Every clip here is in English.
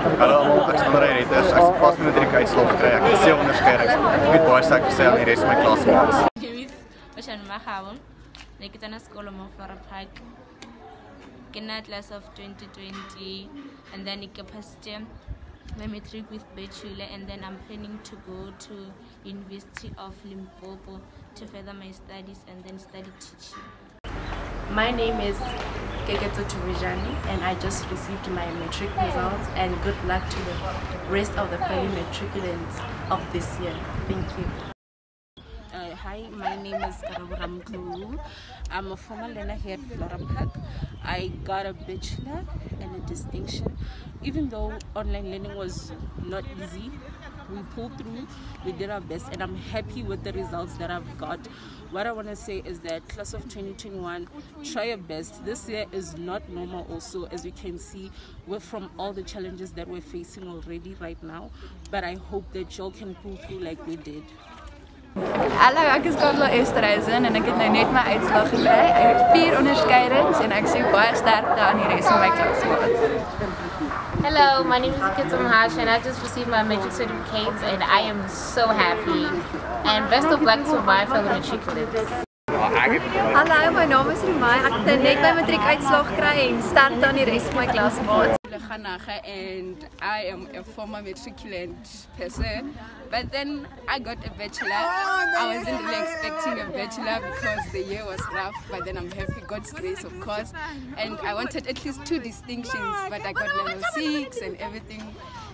Hallo allemaal, ek is Andre Retters. Ek het pas met matriek uitslag gekry. Ek het sewe onderskeidings. Ek het baie sterk gesê aan die res van my klasmaats. Louis Ocean Mahawon. Ik zit aan school Park. Ik in class of 2020 and then ik passed my matric with bachelor and then I'm planning to go to University of Limpopo to further my studies and then study teaching. My name is Keketo Turijani and I just received my matric results and good luck to the rest of the matriculants of this year. Thank you. Uh, hi, my name is Karaburam Kuru. I'm a former learner here at Flora Park. I got a bachelor and a distinction. Even though online learning was not easy, we pulled through, we did our best, and I'm happy with the results that I've got. What I want to say is that class of 2021, try your best. This year is not normal, also, as you can see, we're from all the challenges that we're facing already right now. But I hope that y'all can pull through like we did. Hallo, ek is Carla Esterhuizen en ek het nou net my uitslag gekry. Ek het 4 onderskeidings en ek sien baie sterkte aan die res van my klasmaats. Hello, my name is Kitum Hash and I just received my matric certificate and I am so happy. And best of luck to my fellow matriculants. Hallo, my naam is Romay. Ek het net my matriek uitslag gekry en sterkte aan die res van my klasmaats. And I am a former matriculant person. But then I got a bachelor. I wasn't really expecting a bachelor because the year was rough, but then I'm happy, God's grace, of course. And I wanted at least two distinctions, but I got level six and everything.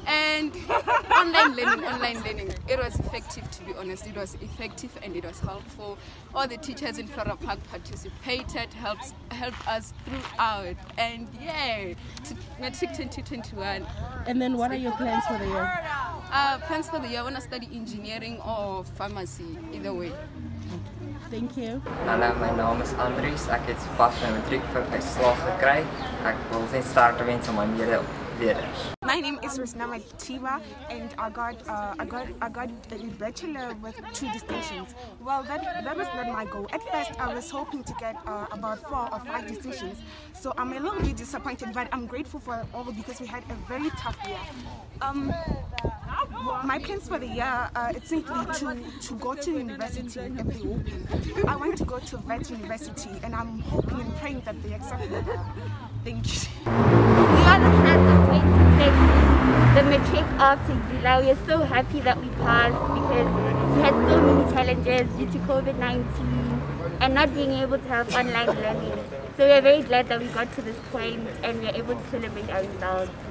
And online learning, online learning, it was effective to be honest. It was effective and it was helpful. All the teachers in Flora Park participated, helped helped us throughout. And yeah, to Matric 2021. And then what are your plans for the year? Uh, plans for the year, I want to study engineering or pharmacy, either way. Thank you. Hallo, my naam is Andries. Ek het pas my matriek vir uitslag gekry. Ek wil net sterkte wens aan my medeleerders. My name is Rusnama Tiba, and I got uh, I got I got a bachelor with two distinctions. Well, that that was not my goal. At first, I was hoping to get uh, about four or five distinctions. So I'm a little bit disappointed, but I'm grateful for all because we had a very tough year. Um, my plans for the year uh, it's simply to to go to university if they open. I want to go to Vet University, and I'm hoping and praying that they accept me. Thank you. We are the class of 2020, the matric of Tigzila. We are so happy that we passed because we had so many challenges due to COVID-19 and not being able to have online learning. So we are very glad that we got to this point and we are able to celebrate our results.